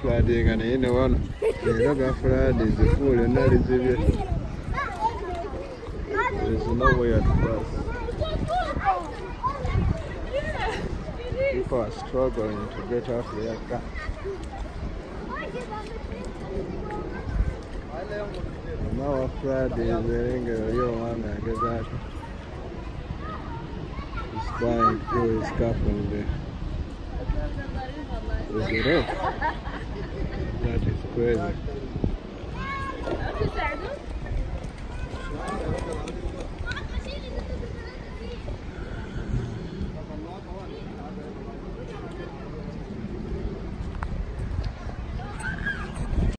floodinga naine wano leero ga flood zifuula yonna lizibye. People are struggling to get off their car. Now flood is erengero ly'omwami agezaako. He's trying to pull his car from there. Is it off? That is crazy.